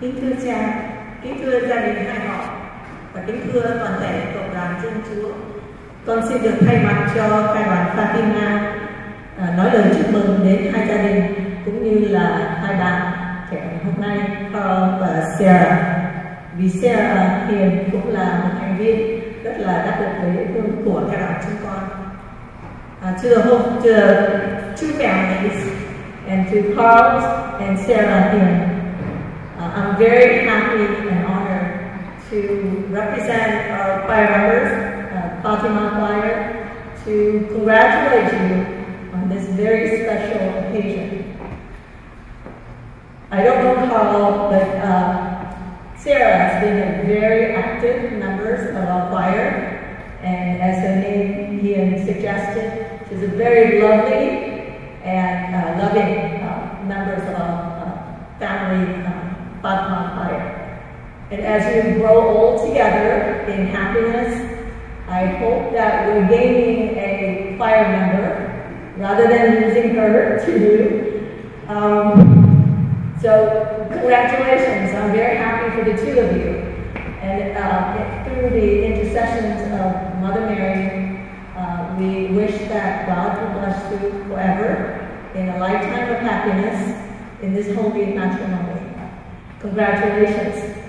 Kính thưa cha, kính thưa gia đình hai họ và kính thưa toàn thể cộng đoàn dân Chúa. Con xin được thay mặt cho cai đoàn Fatima à, nói lời chúc mừng đến hai gia đình cũng như là hai bạn trẻ hôm nay Carl và Sarah. Vì Sarah Hiền cũng là một thành viên rất là đắc lực với của cai đoàn chúng con. à, chưa hôm chưa two families, and to Carl and Sarah here. Uh, very happy and honored to represent our choir members, uh, Fatima Choir, to congratulate you on this very special occasion. I don't know Carl, but uh, Sarah has been a very active member of our choir, and as her name Hiền suggested, she's a very lovely and uh, loving uh, members of our uh, family Fatima choir. And as you grow old together in happiness, I hope that we're gaining a fire member rather than losing her to you. Um, so congratulations, I'm very happy for the two of you. And uh, through the intercessions of Mother Mary, uh, we wish that God will bless you forever in a lifetime of happiness in this holy matrimony. Congratulations.